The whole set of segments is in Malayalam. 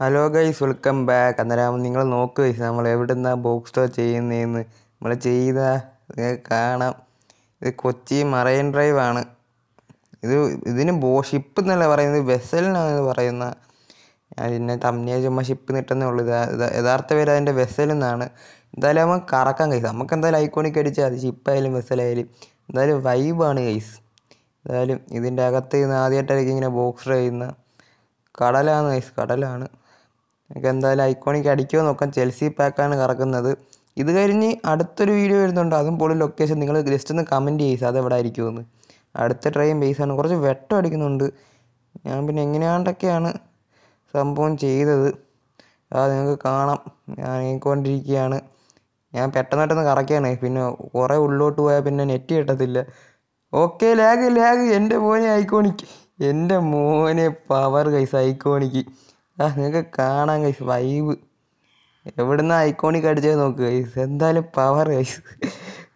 ഹലോ ഗൈസ് വെൽക്കം ബാക്ക് അന്നേരം നിങ്ങൾ നോക്ക് ഗൈസ് നമ്മൾ എവിടെ നിന്നാണ് ബോക്സ് സ്റ്റോ ചെയ്യുന്നതെന്ന് നമ്മൾ ചെയ്ത കാണാം. ഇത് കൊച്ചി മറൈൻ ഡ്രൈവ് ആണ്. ഇത് ഇതിന് ബോ ഷിപ്പ് എന്നല്ല പറയുന്നത്? വെസലിനാണ് പറയുന്ന. അതിന്റെ തമ്മിയ ചുമ്മാ ഷിപ്പ് നിട്ടെന്നേ ഉള്ളൂ. യഥാർത്ഥ പേര് അതിന്റെ വെസൽ എന്നാണ്. എന്തായാലും അവൻ കറക്കാൻ കൈസ് നമുക്ക് എന്തായാലും ഐക്കോണിക് അടിച്ചാൽ മതി. ഷിപ്പായാലും വെസലായാലും എന്തായാലും വൈബാണ് കൈസ് എന്തായാലും ഇതിന്റെ അകത്ത് നിന്ന് ആദ്യമായിട്ടായിരിക്കും ഇങ്ങനെ ബോക്സ് ചെയ്യുന്ന കടലാണ് ഗൈസ് കടലാണ്. നമുക്ക് എന്തായാലും ഐക്കോണിക്ക് അടിക്കുമോ നോക്കാം. ചെൽസി പാക്കാണ് കറക്കുന്നത്. ഇത് കഴിഞ്ഞ് അടുത്തൊരു വീഡിയോ വരുന്നുണ്ട്. അതും പോലും ലൊക്കേഷൻ നിങ്ങൾ ജസ്റ്റ് ഒന്ന് കമന്റ് ചെയ്യും അത് എവിടെ ആയിരിക്കുമെന്ന്. അടുത്ത ട്രെയിൻ ബേസാണ് കുറച്ച് വെട്ടം അടിക്കുന്നുണ്ട്. ഞാൻ പിന്നെ എങ്ങനെയാണ്ടൊക്കെയാണ് സംഭവം ചെയ്തത്. അത് നിങ്ങൾക്ക് കാണാം. ഞാൻ ഇറങ്ങിക്കൊണ്ടിരിക്കുകയാണ് ഞാൻ പെട്ടെന്ന് പെട്ടെന്ന് കറക്കുകയാണ് പിന്നെ കുറേ ഉള്ളോട്ട് പോയാൽ പിന്നെ നെറ്റ് കിട്ടത്തില്ല. ഓക്കെ ലാഗ് ലാഗ് എന്റെ മോനെ ഐക്കോണിക്ക് എന്റെ മോനെ പവർ കൈസ് ഐക്കോണിക്ക് നിങ്ങൾക്ക് കാണാൻ കൈസ് വൈബ് എവിടുന്ന് ഐക്കോണിക്ക് അടിച്ചത് നോക്ക് കൈസ് എന്തായാലും പവർ കൈസ്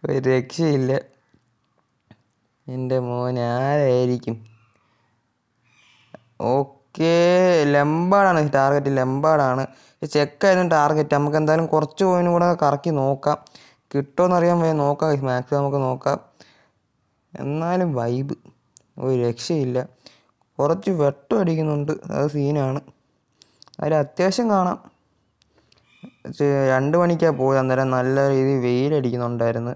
ഒരു രക്ഷയില്ല. എന്റെ മോൻ ആരായിരിക്കും? ഓക്കെ ലംബാടാണ് ടാർഗറ്റ് ലംബാടാണ്. ചെക്കായിരുന്നു ടാർഗറ്റ് നമുക്ക് എന്തായാലും കുറച്ച് പോയിനും കൂടെ കറക്കി നോക്കാം. കിട്ടുമോ അറിയാൻ വയ്യ നോക്കാം മാക്സിമം നമുക്ക് നോക്കാം. എന്നാലും വൈബ് ഒരു രക്ഷയില്ല. കുറച്ച് വെട്ടം അടിക്കുന്നുണ്ട്. അത് സീനാണ് അതിൽ അത്യാവശ്യം കാണാം. രണ്ട് മണിക്കാണ് പോയത്. അന്നേരം നല്ല രീതിയിൽ വെയിലടിക്കുന്നുണ്ടായിരുന്നു.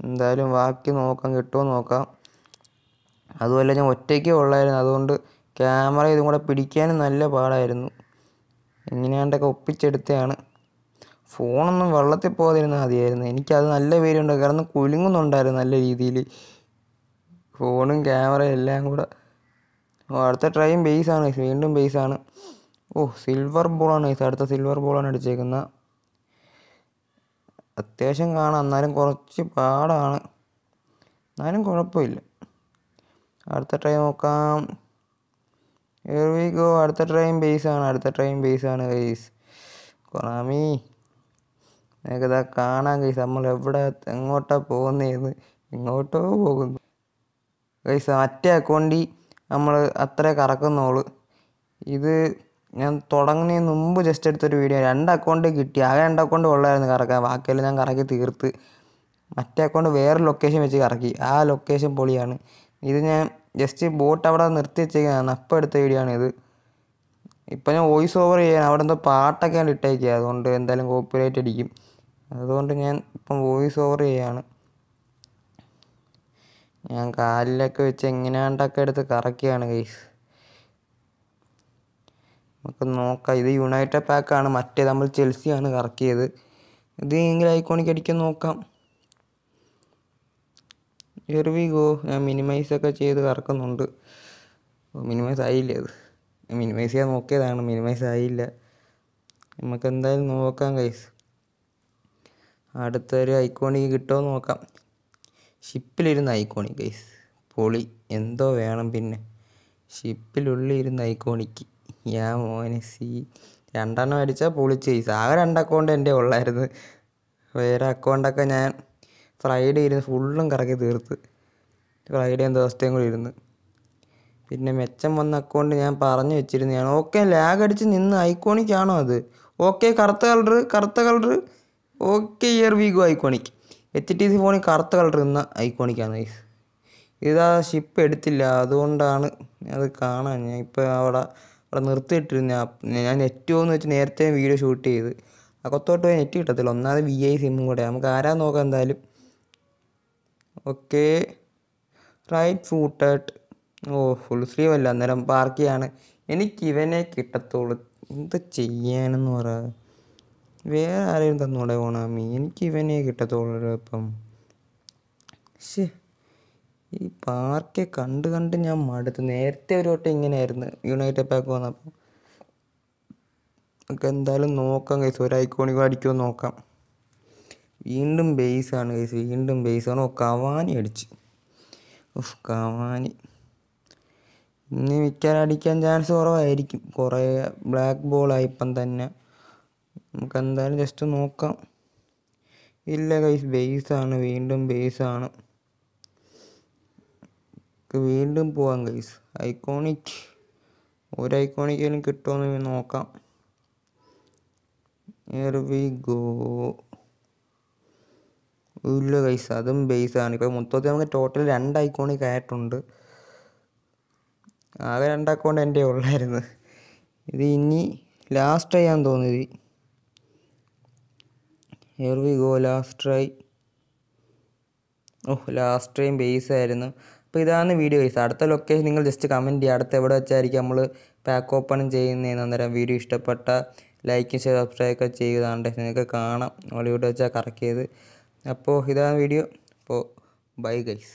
എന്തായാലും ബാക്കി നോക്കാം. കിട്ടുമോ നോക്കാം. അതുമല്ല ഞാൻ ഒറ്റയ്ക്കേ ഉള്ളായിരുന്നു. അതുകൊണ്ട് ക്യാമറ ഇതും കൂടെ പിടിക്കാനും നല്ല പാടായിരുന്നു. എങ്ങനെയാണ്ടൊക്കെ ഒപ്പിച്ചെടുത്തതാണ്. ഫോണൊന്നും വെള്ളത്തിൽ പോകാതിരുന്നാൽ മതിയായിരുന്നു. എനിക്കത് നല്ല പേരുണ്ട്. കാരണം കുലുങ്ങുന്നുണ്ടായിരുന്നു നല്ല രീതിയിൽ. ഫോണും ക്യാമറയും എല്ലാം കൂടെ. അടുത്ത ട്രൈയും ബേസാണ് വീണ്ടും ബേസാണ് ഓ സിൽവർ ബോളാണ് ഗൈസ് അടുത്ത സിൽവർ ബോളാണ് അടിച്ചേക്കുന്നത് അത്യാവശ്യം കാണാം. എന്നാലും കുറച്ച് പാടാണ്. എന്നാലും കുഴപ്പമില്ല. അടുത്ത ട്രൈ നോക്കാം. വി ഗോ അടുത്ത ബേസ് ബേസാണ് അടുത്ത ട്രെയിൻ ബേസാണ് ഗൈസ് കൊറാമി. ഏകദേശം കാണാൻ ഗൈസ് നമ്മൾ എവിടെ എങ്ങോട്ടാണ് പോകുന്നതെന്ന് എങ്ങോട്ടോ പോകുന്നു. ഗൈസ് മറ്റേ അക്കൗണ്ടിൽ നമ്മൾ അത്രേ കറക്കുന്നുള്ളൂ ഇത് ഞാൻ തുടങ്ങുന്നതിന് മുമ്പ് ജസ്റ്റ് എടുത്തൊരു വീഡിയോ രണ്ട് അക്കൗണ്ട് കിട്ടി. ആകെ രണ്ട് അക്കൗണ്ട് ഉള്ളായിരുന്നു കറക്കാൻ. ബാക്കിയെല്ലാം ഞാൻ കറക്കി തീർത്ത്. മറ്റേ അക്കൗണ്ട് വേറെ ലൊക്കേഷൻ വെച്ച് കറക്കി. ആ ലൊക്കേഷൻ പൊളിയാണ്. ഇത് ഞാൻ ജസ്റ്റ് ബോട്ട് അവിടെ നിർത്തി വെച്ചേക്കുന്നതാണ്. അപ്പം എടുത്ത വീഡിയോ ആണ് ഇത്. ഇപ്പം ഞാൻ വോയിസ് ഓവർ ചെയ്യാൻ അവിടെ എന്തോ പാട്ടൊക്കെയാണ് ഇട്ടേക്കുക അതുകൊണ്ട് എന്തായാലും കോപ്പിറൈറ്റ് അടിക്കും. അതുകൊണ്ട് ഞാൻ ഇപ്പം വോയിസ് ഓവർ ചെയ്യാണ്. ഞാൻ കാലിലൊക്കെ വെച്ച് എങ്ങനെയാണ്ടൊക്കെ എടുത്ത് കറക്കിയാണ് ഗൈസ് നമുക്ക് നോക്കാം. ഇത് യുണൈറ്റഡ് പാക്കാണ് മറ്റേ നമ്മൾ ചെൽസിയാണ് കറക്കിയത്. ഇത് എങ്കിലും ഐക്കോണിക് അടിക്കാൻ നോക്കാം. എറിവി ഗോ ഞാൻ മിനിമൈസ് ഒക്കെ ചെയ്ത് കറക്കുന്നുണ്ട്. മിനിമൈസ് ആയില്ല അത്? മിനിമൈസ് ചെയ്യാൻ നോക്കിയതാണ്. മിനിമൈസ് ആയില്ല. നമുക്ക് എന്തായാലും നോക്കാം കൈസ് അടുത്തൊരു ഐക്കോണിക്ക് കിട്ടുമോ നോക്കാം. ഷിപ്പിലിരുന്ന് ഐക്കോണിക് ഗൈസ്. പൊളി. എന്തോ വേണം പിന്നെ. ഷിപ്പിലുള്ളിൽ ഇരുന്ന് ഐക്കോണിക്ക് ഞാൻ മോനെ സി. രണ്ടെണ്ണം അടിച്ചാൽ പൊളിച്ച് ഗൈസ്. ആകെ രണ്ട് അക്കൗണ്ട് എന്റെ ഉള്ളായിരുന്നു. വേറെ അക്കൗണ്ടൊക്കെ ഞാൻ ഫ്രൈഡേ ഇരുന്ന് ഫുള്ളും കറക്കി തീർത്ത്. ഫ്രൈഡേയും ദിവസത്തെയും കൂടി ഇരുന്ന്. പിന്നെ മെച്ചം വന്ന അക്കൗണ്ട് ഞാൻ പറഞ്ഞു വെച്ചിരുന്നതാണ്. ഓക്കെ ലാഗ് അടിച്ച് നിന്ന് ഐക്കോണിക്കാണോ അത്? ഓക്കെ കറുത്ത കളർ കറുത്ത colour okay here we go H T C ഫോണിൽ കറുത്ത കളർ ഇന്ന ഐക്കോണിക്കാണ് ഗൈസ് ഇതാ ഷിപ്പ് എടുത്തില്ല അതുകൊണ്ടാണ് അത് കാണാൻ ഞാൻ ഇപ്പോൾ അവിടെ അവിടെ നിർത്തിയിട്ടിരുന്ന ഞാൻ നെറ്റ് പോകുന്ന വെച്ച് നേരത്തെ വീഡിയോ ഷൂട്ട് ചെയ്ത്. അകത്തോട്ട് പോയി നെറ്റ് കിട്ടത്തില്ല ഒന്നാമത് വി ഐ സിമ്മും കൂടെ. നമുക്ക് ആരാ നോക്കാം എന്തായാലും. ഓക്കെ റൈറ്റ് ഫൂട്ടായിട്ട് ഓ ഫുൾ സ്ലീവ് അല്ല അന്നേരം പാർക്കിയാണ് എനിക്ക് ഇവനെ കിട്ടത്തുള്ളൂ. എന്ത് ചെയ്യാനെന്ന് പറ വേറെ ആരെയും തന്നൂടെ ഓണാമി? എനിക്ക് ഇവനെ കിട്ടത്തുള്ളൂ ഇപ്പം ഈ പാർക്കെ കണ്ട് കണ്ട് ഞാൻ മടുത്തു. നേരത്തെ ഒരു വട്ടം ഇങ്ങനെയായിരുന്നു യുണൈറ്റഡ് പാക്ക് വന്നപ്പോൾ നമുക്ക് എന്തായാലും നോക്കാം കൈസ് ഒരു ഐക്കോണിക്കോ അടിക്കുമോ നോക്കാം. വീണ്ടും ബേസാണ് കൈസ് വീണ്ടും ബേസാണ് ഓ കവാനി അടിച്ച്. ഉഫ് കവാനി ഇനി മിക്കാൻ അടിക്കാൻ ചാൻസ് കുറവായിരിക്കും. കുറേ ബ്ലാക്ക് ബോളായി ഇപ്പം തന്നെ. നമുക്ക് എന്തായാലും ജസ്റ്റ് നോക്കാം. ഇല്ല കൈസ് ബേസാണ് വീണ്ടും ബേസാണ് വീണ്ടും പോവാം ഗൈസ് ഐക്കോണിക് ഒരു ഐക്കോണിക്കലും കിട്ടുമെന്ന് നോക്കാം. വി ഗോ ഇല്ല കൈസ് അതും ബേസാണ് ഇപ്പോൾ മൊത്തത്തിൽ നമുക്ക് ടോട്ടൽ രണ്ട് ഐക്കോണിക് ആയിട്ടുണ്ട്. ആകെ രണ്ട് അക്കൗണ്ട് എന്റെ ഉള്ളായിരുന്നു. ഇത് ഇനി ലാസ്റ്റ് ചെയ്യാൻ തോന്നിയത് here we go last try oh last ട്രൈം base ആയിരുന്നു. അപ്പോൾ ഇതാണ് വീഡിയോ ബേസ് അടുത്ത ലൊക്കേഷൻ നിങ്ങൾ ജസ്റ്റ് കമന്റ് ചെയ്യുക അടുത്ത് എവിടെ വെച്ചായിരിക്കും നമ്മൾ പാക്ക് ഓപ്പൺ ചെയ്യുന്നതെന്ന് അന്നേരം വീഡിയോ ഇഷ്ടപ്പെട്ട ലൈക്ക് ഷെയർ സബ്സ്ക്രൈബ് ഒക്കെ ചെയ്താണ്ട് നിങ്ങൾക്ക് കാണാം. ഹോളിവുഡ് വെച്ചാൽ കറക്റ്റ് ചെയ്ത്. അപ്പോൾ ഇതാണ് വീഡിയോ അപ്പോൾ ബൈ ഗൈസ്